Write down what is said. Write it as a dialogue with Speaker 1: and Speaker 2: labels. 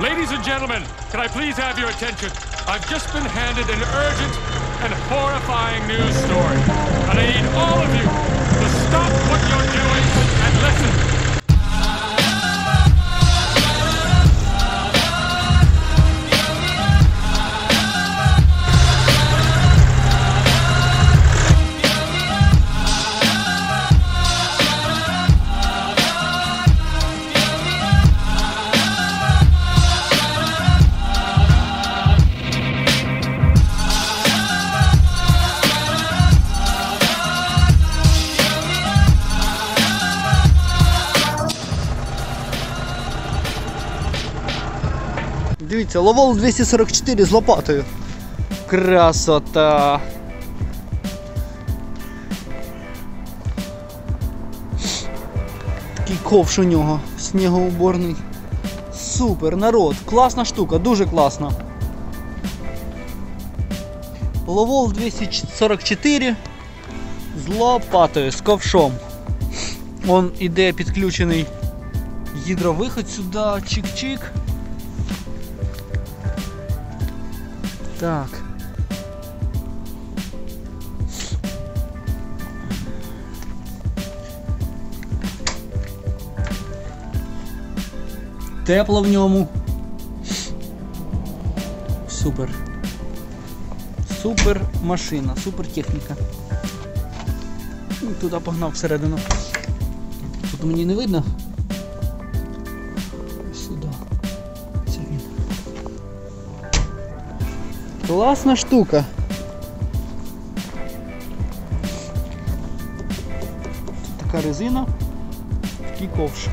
Speaker 1: Ladies and gentlemen, can I please have your attention? I've just been handed an urgent and horrifying news story. And I need all of you
Speaker 2: Дивіться, ловол 244 з лопатою. Красота. Такий ковш у нього, снігоуборний. Супер, народ, класна штука, дуже класна. Ловол 244 з лопатою, з ковшом. Он іде підключений гідровиход сюди, чик-чик. Так. Тепло в ньому. Супер. Супер машина, супер техніка. Туди погнав всередину. Тут мені не видно. Класна штука. Така резина, такий ковш.